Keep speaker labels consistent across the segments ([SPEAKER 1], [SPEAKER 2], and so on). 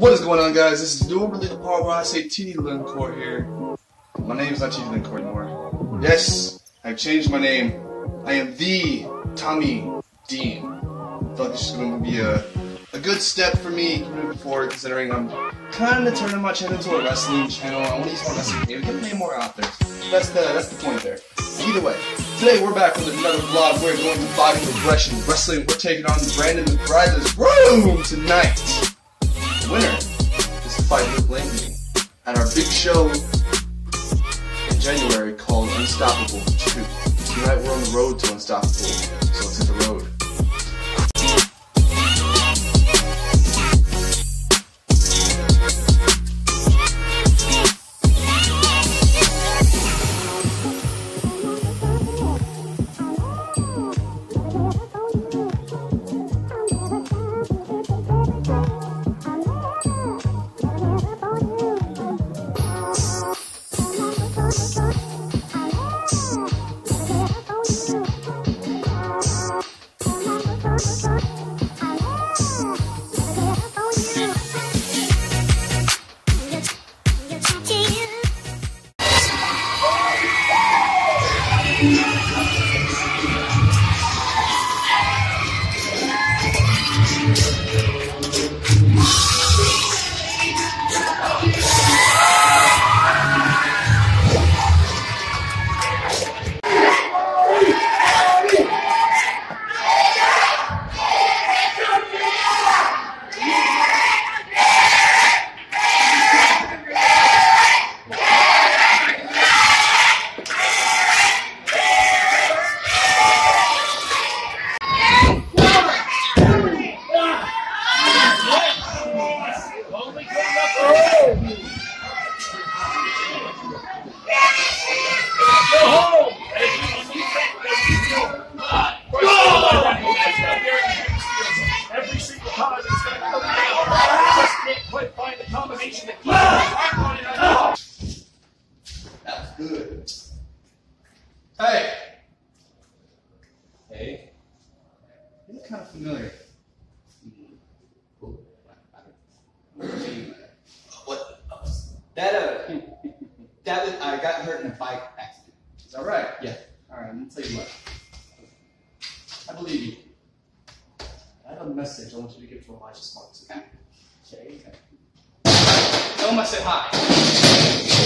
[SPEAKER 1] What is going on, guys? This is normally the part where I say TD Lincourt here. My name is not TD Lincourt anymore. Yes, I've changed my name. I am the Tommy Dean. I like this is going to be a, a good step for me moving forward, considering I'm kind of turning my channel into a wrestling channel. I want to use more wrestling games, get me more out there. That's the that's the point there. Either way, today we're back with another vlog. We're going to body progression wrestling. We're taking on Brandon McBride's room tonight. Winner. Is to fight Luke Langley at our big show in January called Unstoppable 2. Tonight we're on the road to Unstoppable, so good. Hey! Hey. You look kind of familiar.
[SPEAKER 2] What? That uh, that was I got hurt in a bike accident.
[SPEAKER 1] Is that right?
[SPEAKER 2] Yeah.
[SPEAKER 1] Alright, let me tell you what. I believe you. I have a message I want you to give to Elijah Sparks. Okay? Okay. Tell him I said hi.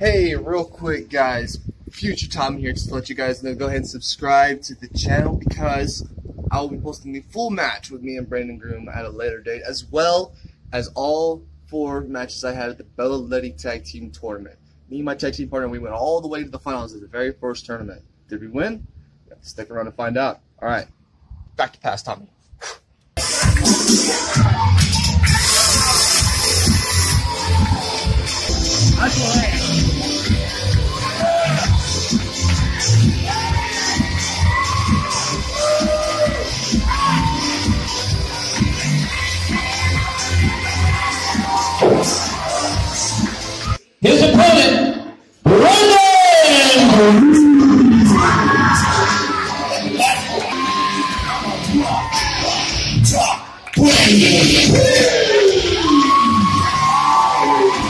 [SPEAKER 1] Hey, real quick, guys. Future Tom here, just to let you guys know. Go ahead and subscribe to the channel because I will be posting the full match with me and Brandon Groom at a later date, as well as all four matches I had at the Bella Letty Tag Team Tournament. Me and my tag team partner, we went all the way to the finals of the very first tournament. Did we win? You have to stick around to find out. All right, back to past Tommy.
[SPEAKER 3] His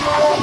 [SPEAKER 3] you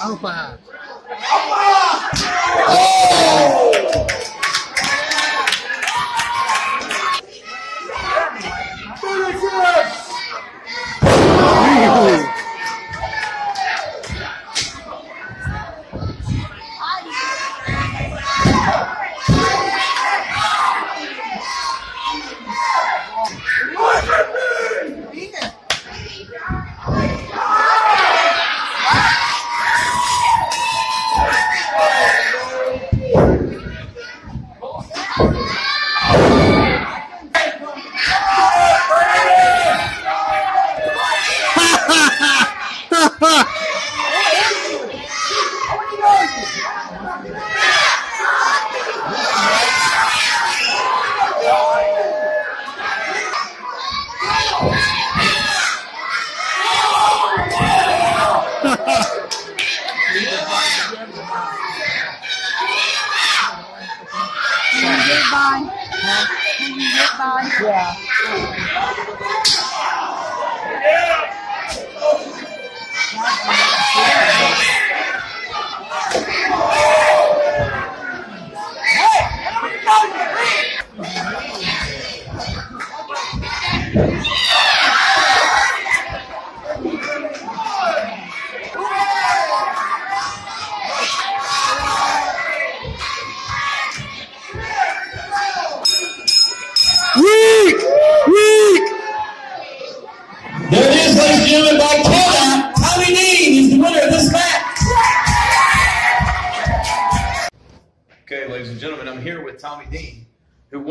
[SPEAKER 4] Alpha.
[SPEAKER 5] Oh! Thank you. Weak!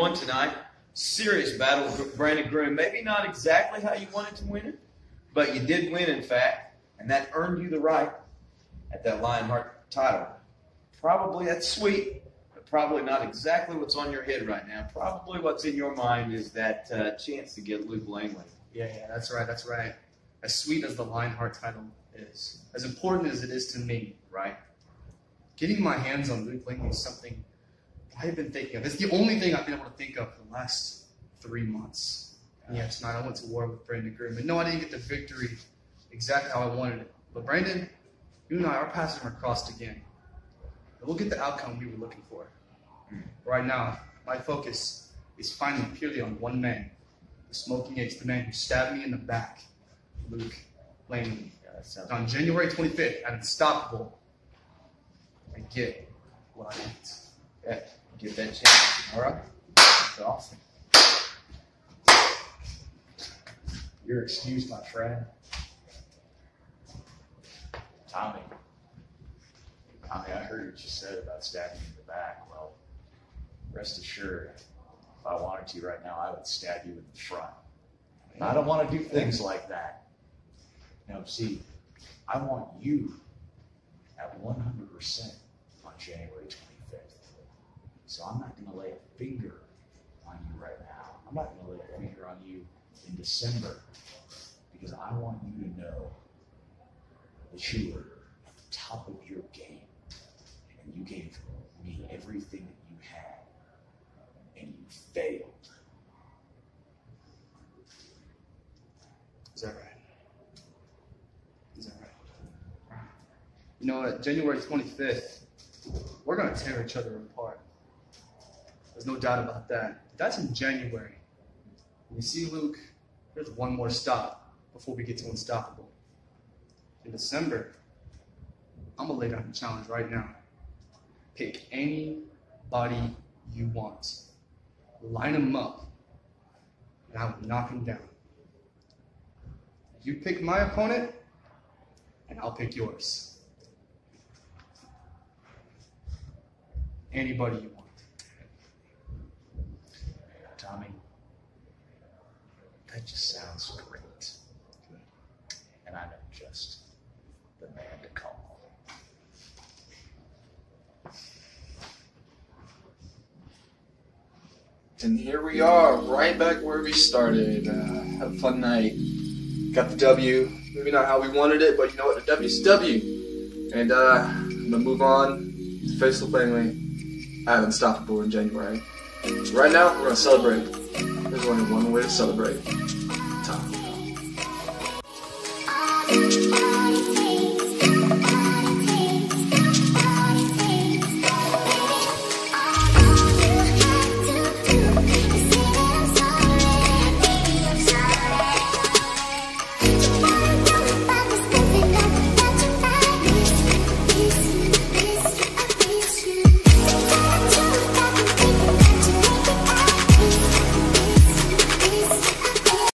[SPEAKER 5] Won tonight. Serious battle with Brandon Groom. Maybe not exactly how you wanted to win it, but you did win, in fact, and that earned you the right at that Lionheart title. Probably that's sweet, but probably not exactly what's on your head right now. Probably what's in your mind is that uh, chance to get Luke Langley.
[SPEAKER 1] Yeah, yeah, that's right, that's right. As sweet as the Lionheart title is, as important as it is to me, right? Getting my hands on Luke Langley is something I've been thinking of. It's the only thing I've been able to think of for the last three months. And yeah, tonight I went to war with Brandon Groom. And no, I didn't get the victory exactly how I wanted it. But Brandon, you and I, our paths are crossed again. And we'll get the outcome we were looking for. Right now, my focus is finally purely on one man. The Smoking Ace, the man who stabbed me in the back, Luke Langley.
[SPEAKER 5] Yeah,
[SPEAKER 1] On January 25th at Unstoppable, I get what I want.
[SPEAKER 5] yeah, get that chance. All right, that's awesome.
[SPEAKER 6] You're excused, my friend. Tommy. Tommy, I heard what you said about stabbing in the back. Well, rest assured, if I wanted to right now, I would stab you in the front. And I don't want to do things like that. No, see, I want you at 100% on January 25th. So I'm not going to lay a finger on you right now. I'm not going to lay a finger on you in December because I want you to know that you were at the top of your game and you gave me everything that you had and you failed.
[SPEAKER 7] Is that right? Is that right? You know what? January 25th, we're going to tear each other apart. No doubt about that. That's in January. You see, Luke, there's one more stop before we get to Unstoppable. In December, I'm to lay down a challenge right now. Pick anybody you want, line them up, and I will knock them down. You pick my opponent, and I'll pick yours. Anybody you want.
[SPEAKER 6] Tommy, that just sounds great. And I know just the man to call.
[SPEAKER 1] And here we are, right back where we started. Uh, had a fun night. Got the W. Maybe not how we wanted it, but you know what? The W's W. And uh, I'm gonna move on to Faceless Langley at Unstoppable in January. Right now, we're gonna celebrate. There's only one way to celebrate. Time.